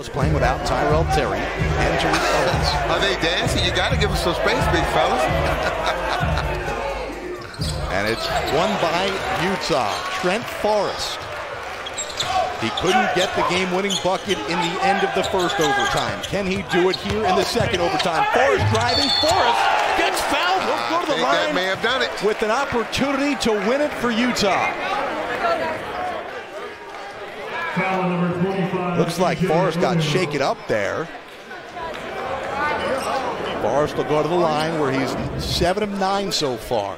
Was playing without Tyrell Terry and Tariq Owens. Are they dancing? You got to give them some space, big fellas. and it's won by Utah. Trent Forrest. He couldn't get the game-winning bucket in the end of the first overtime. Can he do it here in the second overtime? Forrest driving. Forrest gets fouled. He'll go to the ah, line. That may have done it. With an opportunity to win it for Utah. Looks like Forrest got shaken up there. Forrest will go to the line where he's 7 of 9 so far.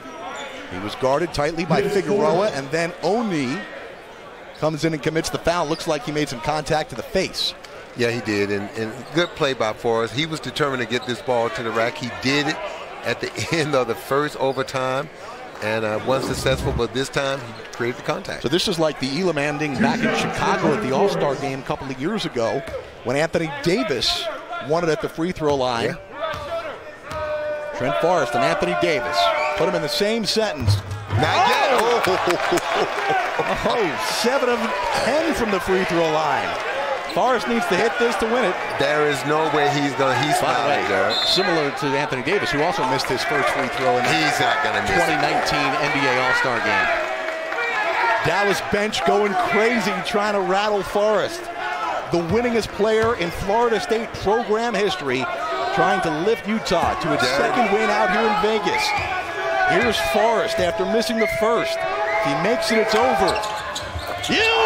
He was guarded tightly by Figueroa, and then Oni comes in and commits the foul. Looks like he made some contact to the face. Yeah, he did, and, and good play by Forrest. He was determined to get this ball to the rack. He did it at the end of the first overtime and uh, was successful, but this time he created the contact. So this is like the Elam ending back in Chicago at the All-Star game a couple of years ago when Anthony Davis won it at the free throw line. Yeah. Trent Forrest and Anthony Davis put them in the same sentence. Not yet. Oh. oh, seven of ten from the free throw line. Forrest needs to hit this to win it. There is no way he's going to. He's By way, Similar to Anthony Davis, who also missed his first free throw in he's not going to miss 2019 it. NBA All-Star game. Dallas bench going crazy trying to rattle Forrest. The winningest player in Florida State program history trying to lift Utah to its second win out here in Vegas. Here's Forrest after missing the first. If he makes it, it's over. You